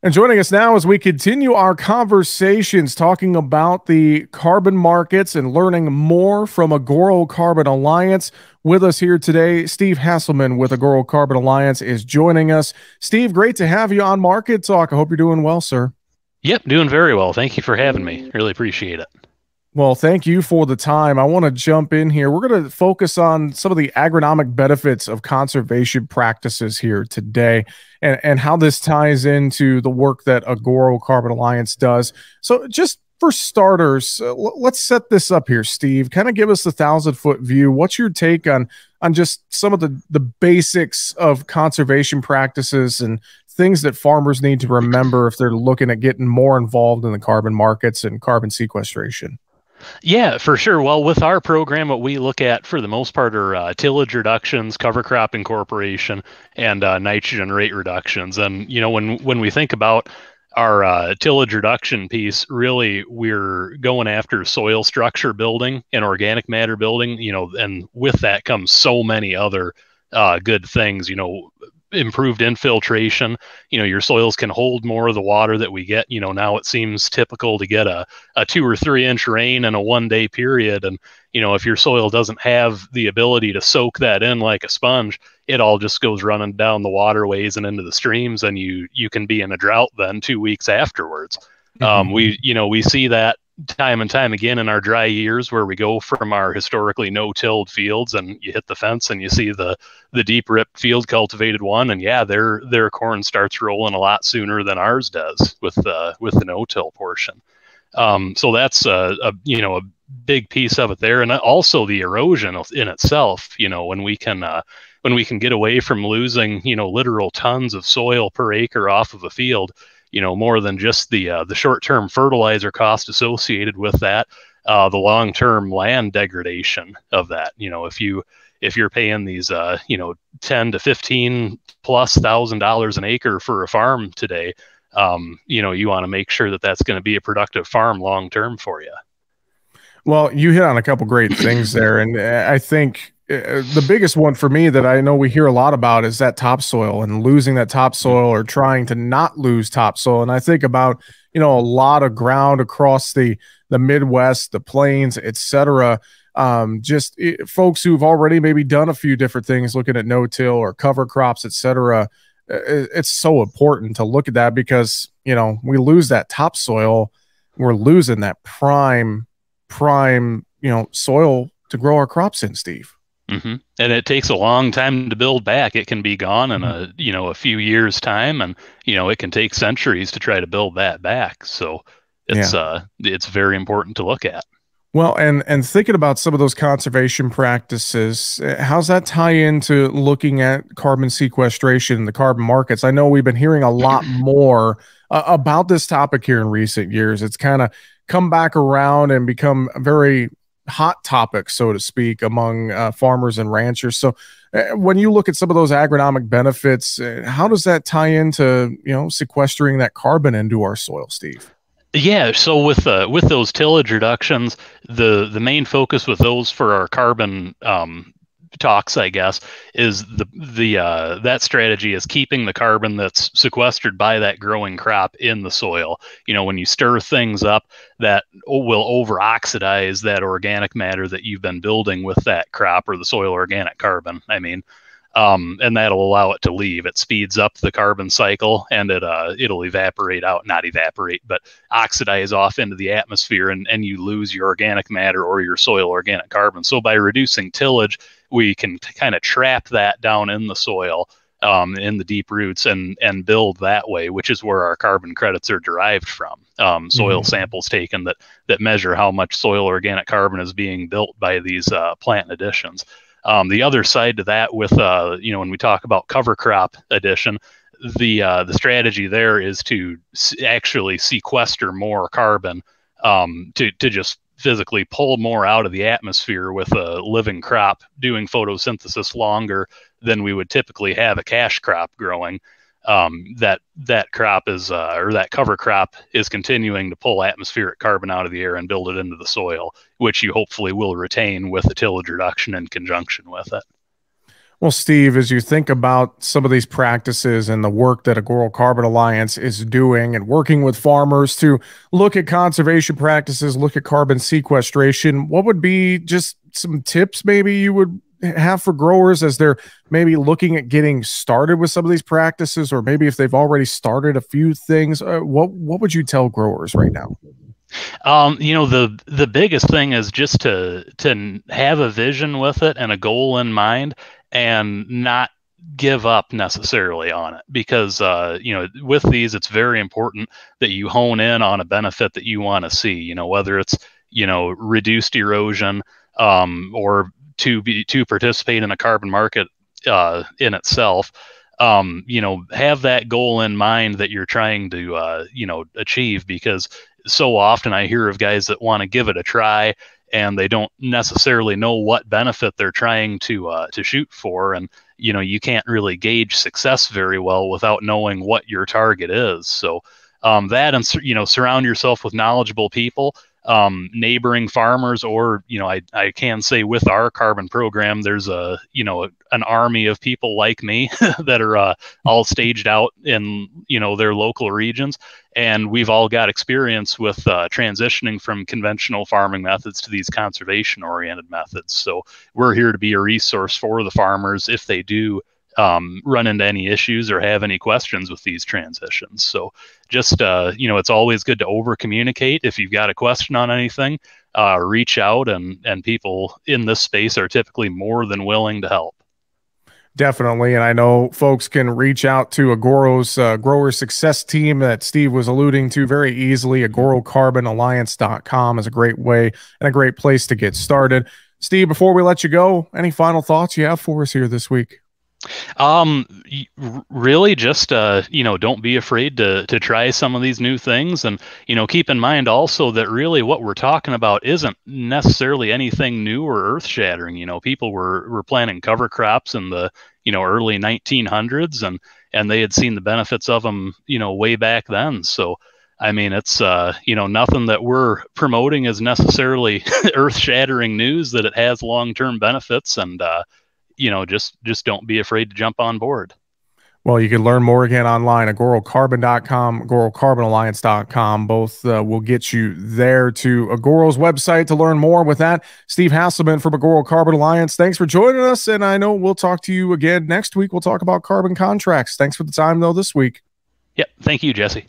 And joining us now as we continue our conversations talking about the carbon markets and learning more from Agoro Carbon Alliance. With us here today, Steve Hasselman with Agoro Carbon Alliance is joining us. Steve, great to have you on Market Talk. I hope you're doing well, sir. Yep, doing very well. Thank you for having me. Really appreciate it. Well, thank you for the time. I want to jump in here. We're going to focus on some of the agronomic benefits of conservation practices here today and, and how this ties into the work that Agoro Carbon Alliance does. So, just for starters, uh, let's set this up here, Steve. Kind of give us the thousand foot view. What's your take on on just some of the the basics of conservation practices and things that farmers need to remember if they're looking at getting more involved in the carbon markets and carbon sequestration? Yeah, for sure. Well, with our program, what we look at for the most part are uh, tillage reductions, cover crop incorporation, and uh, nitrogen rate reductions. And you know, when when we think about our uh, tillage reduction piece, really we're going after soil structure building and organic matter building. You know, and with that comes so many other uh, good things. You know, improved infiltration. You know your soils can hold more of the water that we get. You know now it seems typical to get a, a two or three inch rain in a one day period. And you know if your soil doesn't have the ability to soak that in like a sponge it all just goes running down the waterways and into the streams and you you can be in a drought then two weeks afterwards. Mm-hmm. um, we you know we see that time and time again in our dry years where we go from our historically no-tilled fields and you hit the fence and you see the the deep ripped field cultivated one and yeah their their corn starts rolling a lot sooner than ours does with uh with the no-till portion. Um, so that's a, a you know a big piece of it there and also the erosion in itself you know when we can uh, when we can get away from losing you know literal tons of soil per acre off of a field you know more than just the uh, the short term fertilizer cost associated with that uh, the long term land degradation of that. You know if you if you're paying these uh, you know 10 to 15 plus thousand dollars an acre for a farm today um, you know you want to make sure that that's going to be a productive farm long term for you well you hit on a couple great things there and i think uh, Uh, the biggest one for me that I know we hear a lot about is that topsoil and losing that topsoil or trying to not lose topsoil. And I think about you know a lot of ground across the the Midwest, the plains, etc. Um, just it, folks who've already maybe done a few different things, looking at no-till or cover crops, etc. It, eh, eh, it's so important to look at that because you know we lose that topsoil, we're losing that prime prime you know soil to grow our crops in, Steve. Mm-hmm. And it takes a long time to build back. It can be gone in a you know a few years time, and you know it can take centuries to try to build that back. So it's yeah. uh it's very important to look at. Well, and and thinking about some of those conservation practices, eh, how's that tie into looking at carbon sequestration, and the carbon markets? I know we've been hearing a lot more uh, about this topic here in recent years. It's kind of come back around and become very hot topic, so to speak, among uh, farmers and ranchers. So, uh, when you look at some of those agronomic benefits, uh, how does that tie into you know sequestering that carbon into our soil, Steve? Yeah, so with uh, with those tillage reductions, the the main focus with those for our carbon um, talks, I guess, is the the uh, that strategy is keeping the carbon that's sequestered by that growing crop in the soil. You know, when you stir things up, that will over oxidize that organic matter that you've been building with that crop or the soil organic carbon. I mean, um, and that'll allow it to leave. It speeds up the carbon cycle, and it uh, it'll evaporate out, not evaporate, but oxidize off into the atmosphere, and and you lose your organic matter or your soil organic carbon. So by reducing tillage, we can t- kind of trap that down in the soil. Um, in the deep roots and and build that way, which is where our carbon credits are derived from. Um, soil mm-hmm. samples taken that that measure how much soil organic carbon is being built by these uh, plant additions. Um, the other side to that, with uh, you know, when we talk about cover crop addition, the uh, the strategy there is to actually sequester more carbon um, to to just physically pull more out of the atmosphere with a living crop doing photosynthesis longer than we would typically have a cash crop growing um, that that crop is uh, or that cover crop is continuing to pull atmospheric carbon out of the air and build it into the soil, which you hopefully will retain with the tillage reduction in conjunction with it. Well, Steve, as you think about some of these practices and the work that Agoro Carbon Alliance is doing and working with farmers to look at conservation practices, look at carbon sequestration, what would be just some tips maybe you would have for growers as they're maybe looking at getting started with some of these practices or maybe if they've already started a few things uh, what what would you tell growers right now? Um, you know the the biggest thing is just to to have a vision with it and a goal in mind and not give up necessarily on it because uh, you know with these it's very important that you hone in on a benefit that you want to see you know whether it's you know reduced erosion um, or to be to participate in a carbon market uh, in itself um, you know have that goal in mind that you're trying to uh, you know achieve because so often i hear of guys that want to give it a try and they don't necessarily know what benefit they're trying to uh, to shoot for. And you know you can't really gauge success very well without knowing what your target is. So um, that and you know surround yourself with knowledgeable people um, neighboring farmers, or you know, I, I can say with our carbon program, there's a you know a, an army of people like me that are uh, all staged out in you know their local regions, and we've all got experience with uh, transitioning from conventional farming methods to these conservation oriented methods. So we're here to be a resource for the farmers if they do um, run into any issues or have any questions with these transitions. So just uh, you know, it's always good to over communicate. If you've got a question on anything, uh, reach out, and and people in this space are typically more than willing to help. Definitely. And I know folks can reach out to Agoro's uh, grower success team that Steve was alluding to very easily. AgoroCarbonAlliance.com is a great way and a great place to get started. Steve, before we let you go, any final thoughts you have for us here this week? Um, really, just uh, you know, don't be afraid to to try some of these new things, and you know, keep in mind also that really what we're talking about isn't necessarily anything new or earth shattering. You know, people were were planting cover crops in the you know early 1900s, and and they had seen the benefits of them, you know, way back then. So. I mean, it's uh, you know nothing that we're promoting is necessarily earth-shattering news. That it has long-term benefits, and uh, you know, just just don't be afraid to jump on board. Well, you can learn more again online at agorocarbon.com, agorocarbonalliance.com. Both uh, will get you there to Agoro's website to learn more. With that, Steve Hasselman from Agoro Carbon Alliance, thanks for joining us. And I know we'll talk to you again next week. We'll talk about carbon contracts. Thanks for the time, though, this week. Yep. Thank you, Jesse.